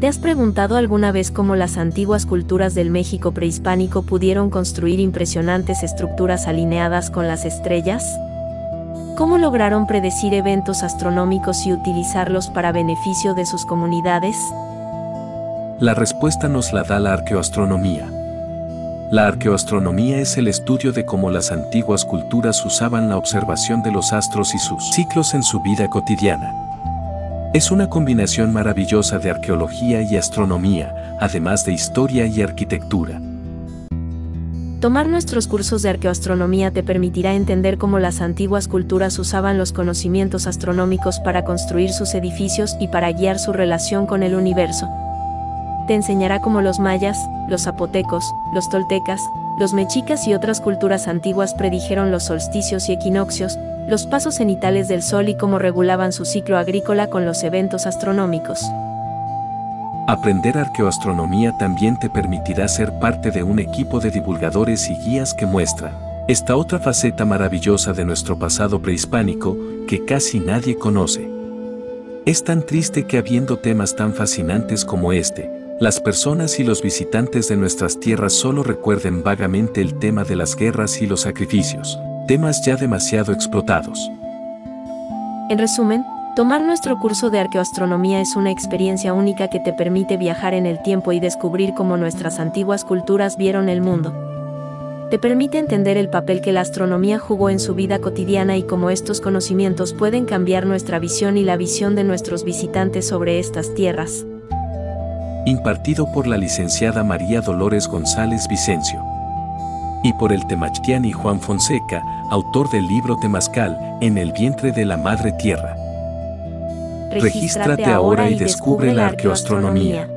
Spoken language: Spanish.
¿Te has preguntado alguna vez cómo las antiguas culturas del México prehispánico pudieron construir impresionantes estructuras alineadas con las estrellas? ¿Cómo lograron predecir eventos astronómicos y utilizarlos para beneficio de sus comunidades? La respuesta nos la da la arqueoastronomía. La arqueoastronomía es el estudio de cómo las antiguas culturas usaban la observación de los astros y sus ciclos en su vida cotidiana. Es una combinación maravillosa de arqueología y astronomía, además de historia y arquitectura. Tomar nuestros cursos de arqueoastronomía te permitirá entender cómo las antiguas culturas usaban los conocimientos astronómicos para construir sus edificios y para guiar su relación con el universo. Te enseñará cómo los mayas, los zapotecos, los toltecas, los mexicas y otras culturas antiguas predijeron los solsticios y equinoccios, los pasos cenitales del Sol y cómo regulaban su ciclo agrícola con los eventos astronómicos. Aprender arqueoastronomía también te permitirá ser parte de un equipo de divulgadores y guías que muestran esta otra faceta maravillosa de nuestro pasado prehispánico que casi nadie conoce. Es tan triste que habiendo temas tan fascinantes como este, las personas y los visitantes de nuestras tierras solo recuerden vagamente el tema de las guerras y los sacrificios temas ya demasiado explotados. En resumen, tomar nuestro curso de arqueoastronomía es una experiencia única que te permite viajar en el tiempo y descubrir cómo nuestras antiguas culturas vieron el mundo. Te permite entender el papel que la astronomía jugó en su vida cotidiana y cómo estos conocimientos pueden cambiar nuestra visión y la visión de nuestros visitantes sobre estas tierras. Impartido por la licenciada María Dolores González Vicencio y por el y Juan Fonseca, autor del libro Temazcal, En el vientre de la madre tierra. Regístrate ahora y descubre la arqueoastronomía.